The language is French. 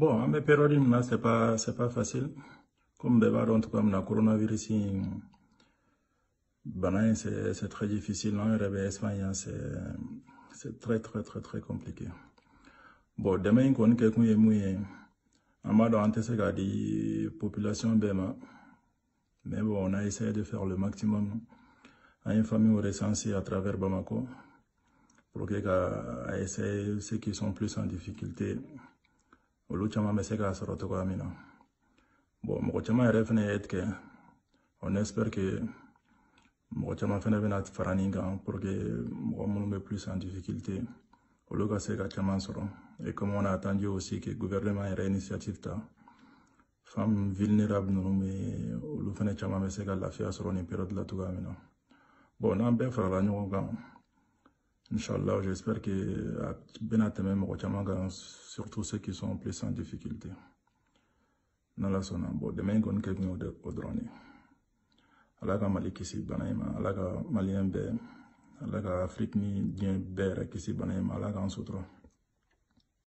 bon an bɛ période min na c'est pas pas facile. Comme bɛɛ na coronavirus c'est très difficile an yɛrɛ bɛ Espagne c'est très très très très compliqué. Bon dɛmɛ in kɔni kɛ kun ye mun ye an b'a dɔn an tɛ se population bɛɛ ma mais bon on a essayé de faire le maximum. An ye famille recenser à travers Bamako. Pour que ka ceux qui sont plus en difficulté olu caman bɛ se k'a sɔrɔ togoya min na bon mɔgɔ caman yɛrɛ fɛnɛ ye tigɛ on espère que mɔgɔ caman fɛnɛ bɛna fara nin kan pour que mɔgɔ minnu bɛ plus en difficulté. Olu ka se ka caman sɔrɔ et comme on a attendu aussi que gouvernement yɛrɛ initiative ta. Femme vulnérable ninnu bɛ olu fɛnɛ caman bɛ se ka lafiya sɔrɔ nin période la togoya min na bon n'an bɛɛ farala ɲɔgɔn kan Inch'Allah, j'espère que bena tɛmɛ mɔgɔ caman kan surtout ceux qui sont plus en difficulté. N'ala sɔnna bon dɛmɛ in kɔni kɛ kun ye o dɔrɔn de ala ka mali kisi bana in ma ala ka afiriki ni diɲɛ bɛɛ kisi bana in ma